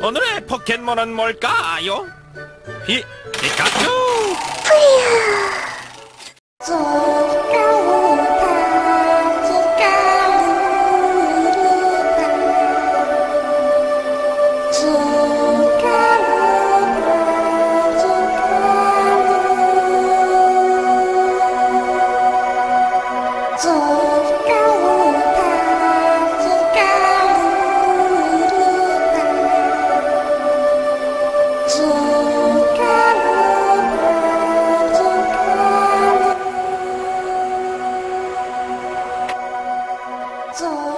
오늘의 포켓몬은 뭘까요? 피, 피카츄! 저 走。